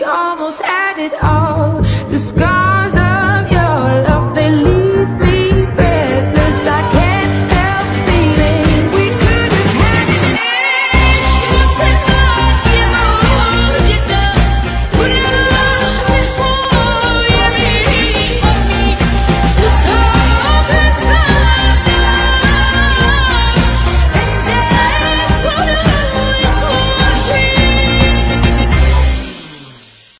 We almost had it all.